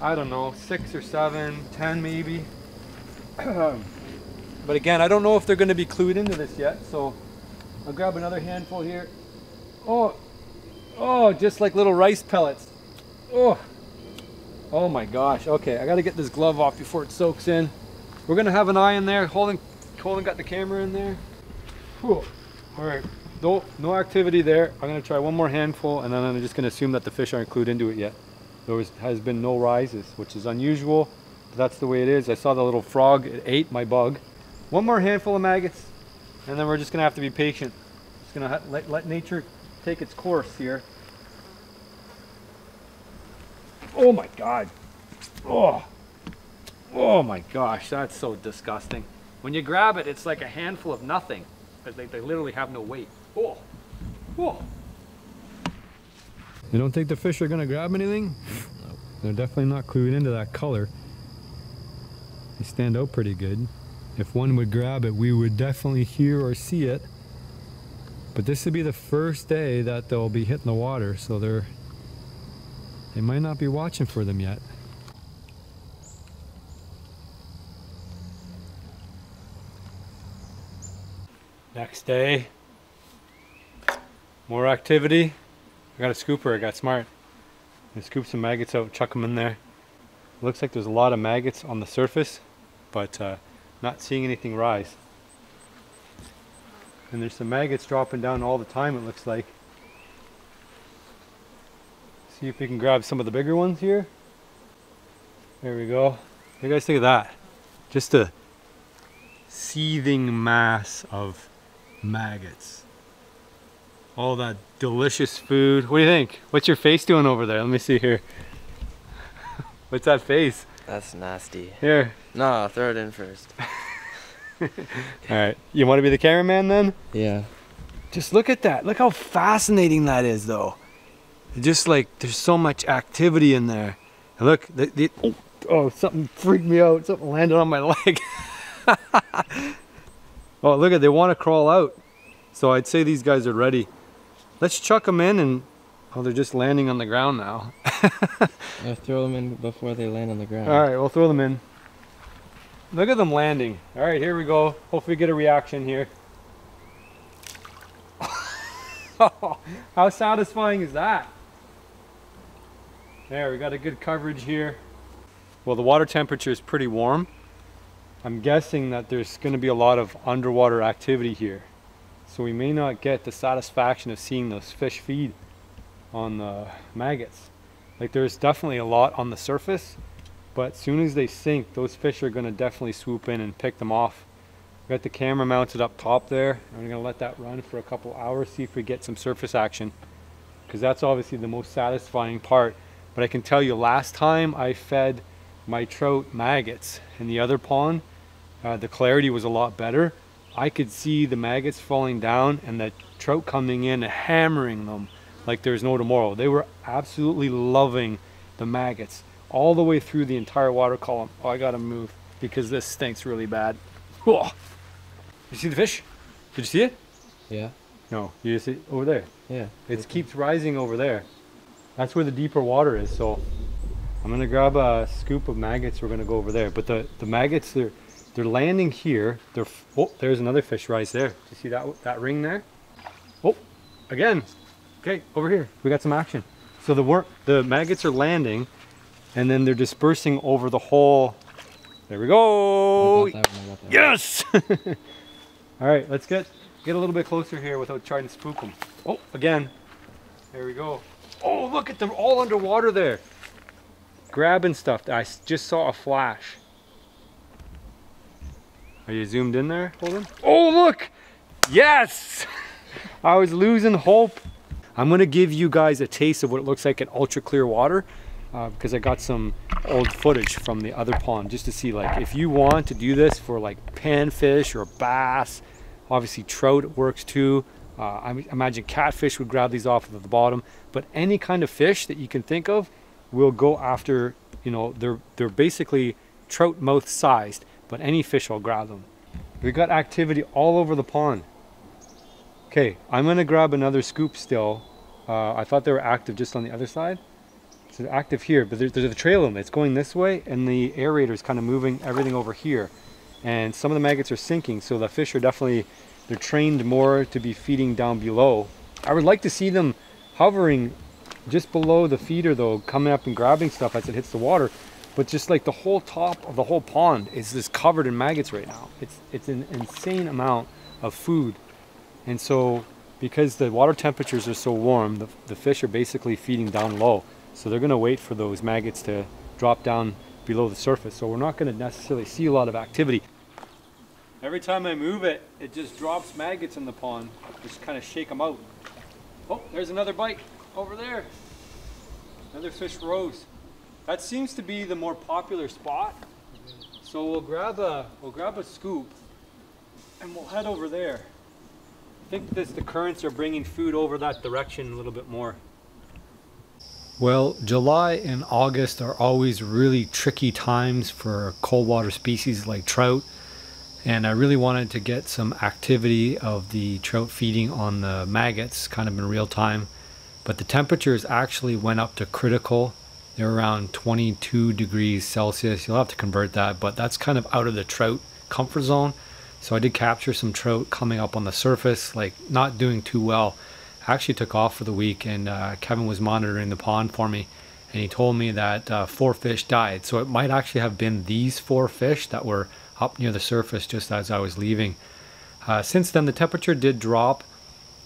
I don't know, six or seven, ten maybe. but again, I don't know if they're gonna be clued into this yet. So I'll grab another handful here. Oh, oh, just like little rice pellets. Oh, oh my gosh. Okay, I gotta get this glove off before it soaks in. We're gonna have an eye in there. Holden, Holden got the camera in there. Whew. All right, no, no activity there. I'm gonna try one more handful and then I'm just gonna assume that the fish aren't clued into it yet. There was, has been no rises, which is unusual. But that's the way it is. I saw the little frog, it ate my bug. One more handful of maggots and then we're just gonna have to be patient. Just gonna let, let nature take its course here. Oh my god. Oh. Oh my gosh, that's so disgusting. When you grab it, it's like a handful of nothing. Because they, they literally have no weight. Oh. Oh. You don't think the fish are gonna grab anything? No. They're definitely not clued into that color. They stand out pretty good. If one would grab it, we would definitely hear or see it. But this would be the first day that they'll be hitting the water, so they're they might not be watching for them yet. Next day, more activity. I got a scooper, I got smart. I scoop some maggots out, chuck them in there. Looks like there's a lot of maggots on the surface, but uh, not seeing anything rise. And there's some maggots dropping down all the time it looks like. See if we can grab some of the bigger ones here. There we go. What do you guys think of that? Just a seething mass of maggots. All that delicious food. What do you think? What's your face doing over there? Let me see here. What's that face? That's nasty. Here. No, throw it in first. Alright. You want to be the cameraman then? Yeah. Just look at that. Look how fascinating that is though. Just like there's so much activity in there. And look, the, the, oh, oh, something freaked me out. Something landed on my leg. Oh, look at they want to crawl out. So I'd say these guys are ready. Let's chuck them in and oh, they're just landing on the ground now. yeah, throw them in before they land on the ground. All right, we'll throw them in. Look at them landing. All right, here we go. Hopefully get a reaction here. How satisfying is that? There, we got a good coverage here. Well, the water temperature is pretty warm. I'm guessing that there's going to be a lot of underwater activity here. So we may not get the satisfaction of seeing those fish feed on the maggots. Like there's definitely a lot on the surface, but as soon as they sink, those fish are going to definitely swoop in and pick them off. We got the camera mounted up top there. I'm going to let that run for a couple hours, see if we get some surface action. Because that's obviously the most satisfying part but I can tell you last time I fed my trout maggots in the other pond, uh, the clarity was a lot better. I could see the maggots falling down and the trout coming in and hammering them like there's no tomorrow. They were absolutely loving the maggots all the way through the entire water column. Oh, I gotta move because this stinks really bad. Whoa. You see the fish? Did you see it? Yeah. No, you see it over there. Yeah. It keeps rising over there. That's where the deeper water is. So I'm gonna grab a scoop of maggots. We're gonna go over there. But the, the maggots, they're, they're landing here. They're, oh, there's another fish rise there. Do you see that, that ring there? Oh, again. Okay, over here. We got some action. So the work, the maggots are landing and then they're dispersing over the whole. There we go. Yes. All right, let's get get a little bit closer here without trying to spook them. Oh, again. There we go. Oh, look at them all underwater there. Grabbing stuff. I just saw a flash. Are you zoomed in there, Holden? Oh, look! Yes! I was losing hope. I'm gonna give you guys a taste of what it looks like in ultra clear water uh, because I got some old footage from the other pond just to see like if you want to do this for like panfish or bass, obviously trout works too. Uh, I imagine catfish would grab these off of the bottom, but any kind of fish that you can think of will go after, you know, they're, they're basically trout mouth sized, but any fish will grab them. We got activity all over the pond. Okay, I'm gonna grab another scoop still. Uh, I thought they were active just on the other side. So they're active here, but there's, there's a trail in it. It's going this way, and the aerator is kind of moving everything over here. And some of the maggots are sinking, so the fish are definitely they're trained more to be feeding down below. I would like to see them hovering just below the feeder though, coming up and grabbing stuff as it hits the water. But just like the whole top of the whole pond is just covered in maggots right now. It's it's an insane amount of food. And so because the water temperatures are so warm, the, the fish are basically feeding down low. So they're gonna wait for those maggots to drop down below the surface. So we're not gonna necessarily see a lot of activity. Every time I move it, it just drops maggots in the pond. Just kind of shake them out. Oh, there's another bite over there. Another fish rose. That seems to be the more popular spot. So we'll grab a we'll grab a scoop and we'll head over there. I think this the currents are bringing food over that direction a little bit more. Well, July and August are always really tricky times for cold water species like trout. And I really wanted to get some activity of the trout feeding on the maggots kind of in real time. But the temperatures actually went up to critical. They're around 22 degrees Celsius. You'll have to convert that, but that's kind of out of the trout comfort zone. So I did capture some trout coming up on the surface, like not doing too well. I actually took off for the week and uh, Kevin was monitoring the pond for me and he told me that uh, four fish died. So it might actually have been these four fish that were up near the surface just as I was leaving. Uh, since then, the temperature did drop,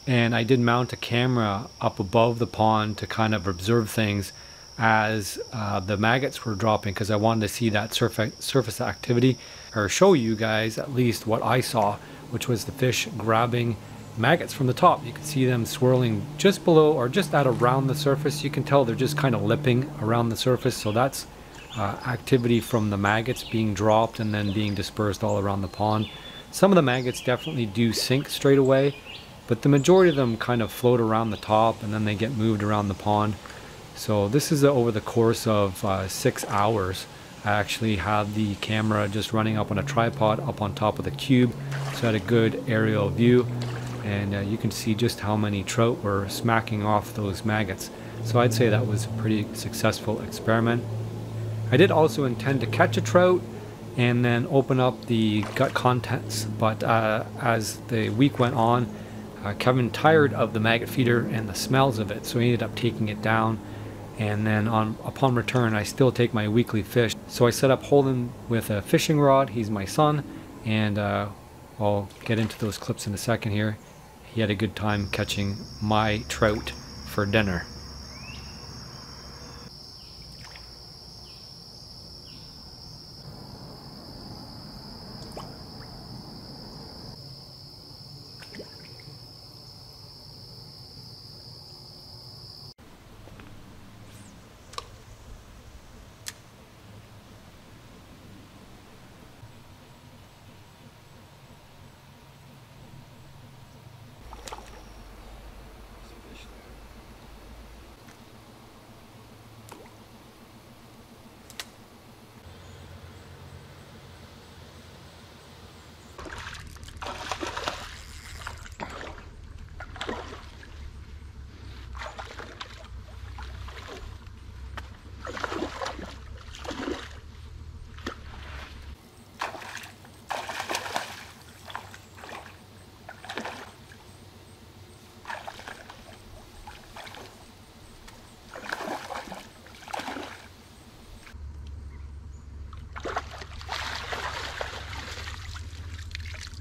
and I did mount a camera up above the pond to kind of observe things as uh, the maggots were dropping because I wanted to see that surface surface activity or show you guys at least what I saw, which was the fish grabbing maggots from the top. You can see them swirling just below or just at around the surface. You can tell they're just kind of lipping around the surface. So that's uh, activity from the maggots being dropped and then being dispersed all around the pond. Some of the maggots definitely do sink straight away, but the majority of them kind of float around the top and then they get moved around the pond. So this is over the course of uh, six hours. I actually had the camera just running up on a tripod up on top of the cube, so I had a good aerial view, and uh, you can see just how many trout were smacking off those maggots. So I'd say that was a pretty successful experiment. I did also intend to catch a trout and then open up the gut contents, but uh, as the week went on, uh, Kevin tired of the maggot feeder and the smells of it, so he ended up taking it down. And then on upon return, I still take my weekly fish. So I set up Holden with a fishing rod. He's my son, and uh, I'll get into those clips in a second here. He had a good time catching my trout for dinner.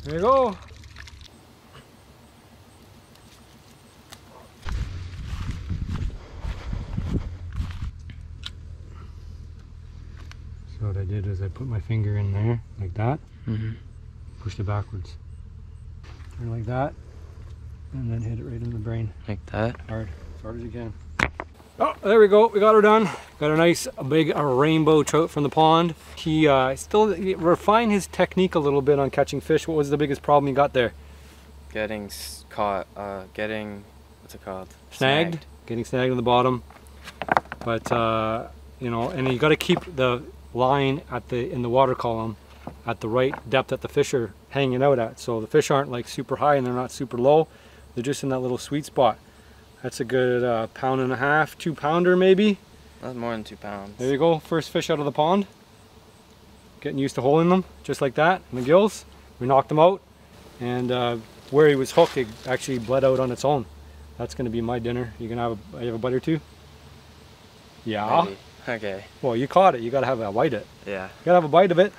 There you go. So what I did is I put my finger in there like that, Mm-hmm. pushed it backwards. Turn like that, and then hit it right in the brain. Like that. Hard, as hard as you can. Oh, there we go. We got her done. Got a nice big a rainbow trout from the pond. He uh, still he refined his technique a little bit on catching fish. What was the biggest problem you got there? Getting caught. Uh, getting what's it called? Snagged. Getting snagged on the bottom. But uh, you know, and you got to keep the line at the in the water column at the right depth that the fish are hanging out at. So the fish aren't like super high and they're not super low. They're just in that little sweet spot. That's a good uh, pound and a half, two pounder maybe. That's more than two pounds. There you go, first fish out of the pond. Getting used to holding them, just like that, in the gills. We knocked them out, and uh, where he was hooked, it actually bled out on its own. That's gonna be my dinner. You gonna have a, you have a bite or two? Yeah. Maybe. Okay. Well, you caught it. You gotta have a bite it. Yeah. You gotta have a bite of it.